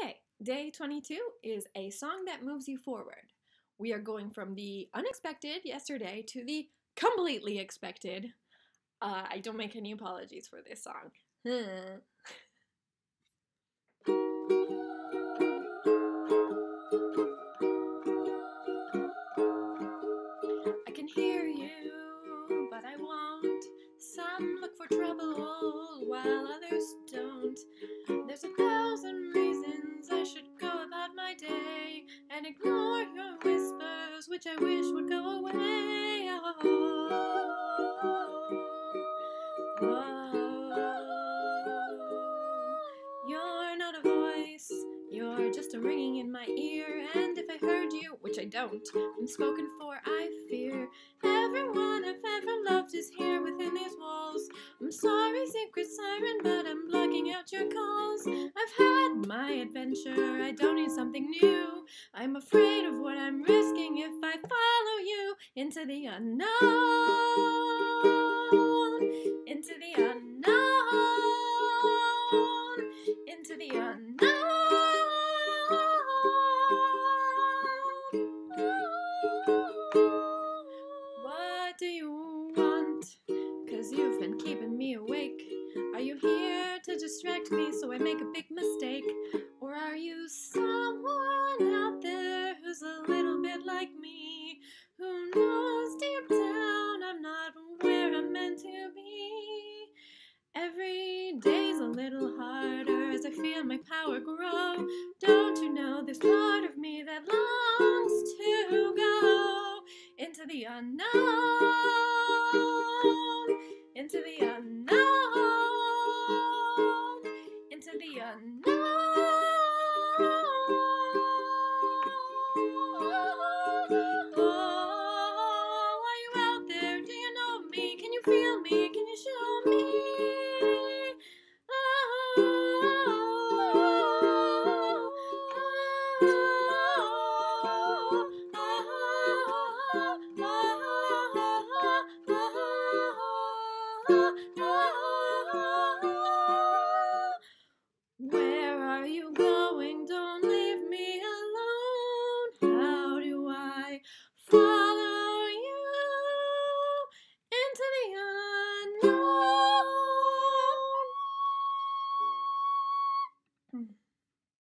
Okay, day 22 is a song that moves you forward. We are going from the unexpected yesterday to the completely expected. Uh, I don't make any apologies for this song. I can hear you, but I won't. Some look for trouble while others don't. And ignore your whispers, which I wish would go away. Oh, oh. You're not a voice, you're just a ringing in my ear. And if I heard you, which I don't, I'm spoken for, I fear. Everyone I've ever loved is here within these walls. I'm sorry, secret siren, but I'm blocking out your calls. I've had my adventure, I don't need something new. I'm afraid of what I'm risking if I follow you into the unknown. Into the unknown. Into the unknown. What do you want? Cause you've been keeping me awake. Are you here to distract me so I make a big mistake? and my power grow. Don't you know this part of me that longs to go into the unknown, into the unknown, into the unknown.